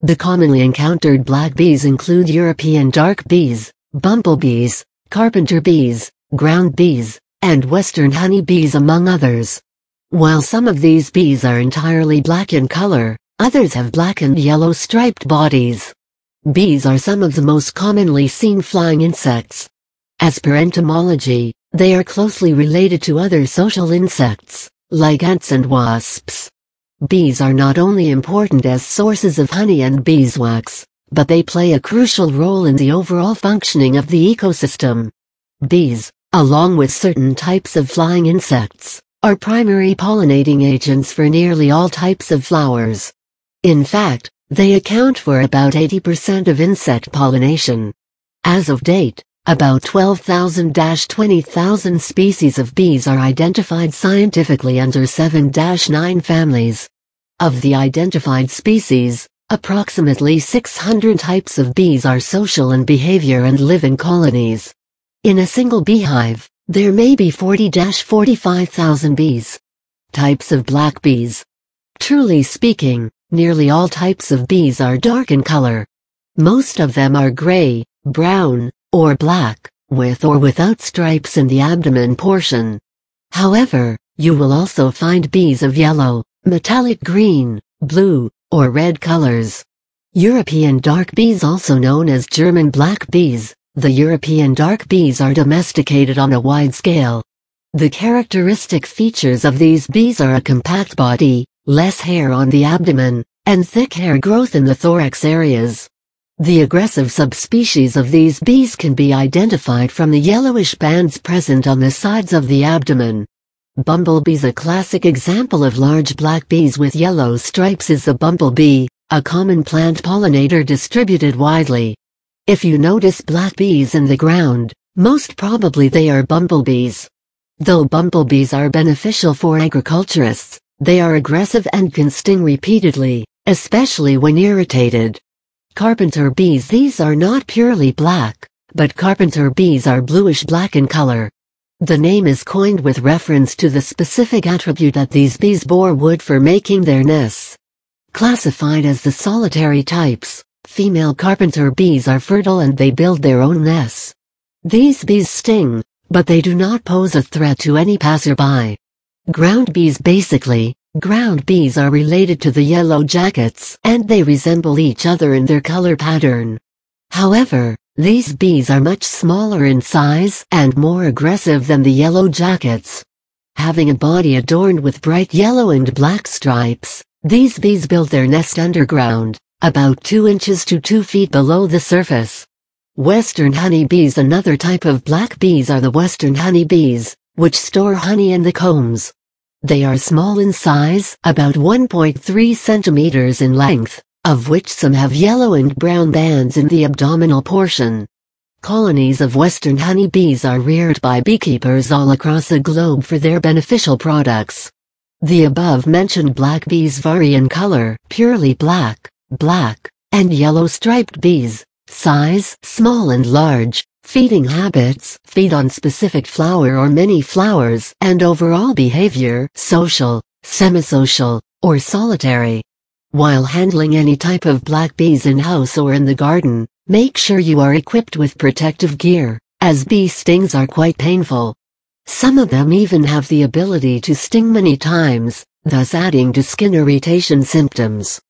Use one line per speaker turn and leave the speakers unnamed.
The commonly encountered black bees include European dark bees, bumblebees, carpenter bees, ground bees, and western honey bees among others. While some of these bees are entirely black in color, others have black and yellow striped bodies. Bees are some of the most commonly seen flying insects. As per entomology, they are closely related to other social insects, like ants and wasps. Bees are not only important as sources of honey and beeswax, but they play a crucial role in the overall functioning of the ecosystem. Bees, along with certain types of flying insects, are primary pollinating agents for nearly all types of flowers. In fact, they account for about 80% of insect pollination. As of date, about 12,000-20,000 species of bees are identified scientifically under 7-9 families. Of the identified species, approximately 600 types of bees are social in behavior and live in colonies. In a single beehive, there may be 40-45,000 bees. Types of black bees. Truly speaking, nearly all types of bees are dark in color. Most of them are gray, brown, or black, with or without stripes in the abdomen portion. However, you will also find bees of yellow, metallic green, blue, or red colors. European dark bees also known as German black bees, the European dark bees are domesticated on a wide scale. The characteristic features of these bees are a compact body, less hair on the abdomen, and thick hair growth in the thorax areas. The aggressive subspecies of these bees can be identified from the yellowish bands present on the sides of the abdomen. Bumblebees A classic example of large black bees with yellow stripes is the bumblebee, a common plant pollinator distributed widely. If you notice black bees in the ground, most probably they are bumblebees. Though bumblebees are beneficial for agriculturists, they are aggressive and can sting repeatedly, especially when irritated. Carpenter bees These are not purely black, but carpenter bees are bluish-black in color. The name is coined with reference to the specific attribute that these bees bore wood for making their nests. Classified as the solitary types, female carpenter bees are fertile and they build their own nests. These bees sting, but they do not pose a threat to any passerby. Ground bees Basically, Ground bees are related to the yellow jackets and they resemble each other in their color pattern. However, these bees are much smaller in size and more aggressive than the yellow jackets. Having a body adorned with bright yellow and black stripes, these bees build their nest underground, about 2 inches to 2 feet below the surface. Western honey bees Another type of black bees are the western honey bees, which store honey in the combs. They are small in size, about 1.3 centimeters in length, of which some have yellow and brown bands in the abdominal portion. Colonies of western honey bees are reared by beekeepers all across the globe for their beneficial products. The above-mentioned black bees vary in color, purely black, black, and yellow striped bees, size, small and large, Feeding habits feed on specific flower or many flowers and overall behavior social, semisocial, or solitary. While handling any type of black bees in-house or in the garden, make sure you are equipped with protective gear, as bee stings are quite painful. Some of them even have the ability to sting many times, thus adding to skin irritation symptoms.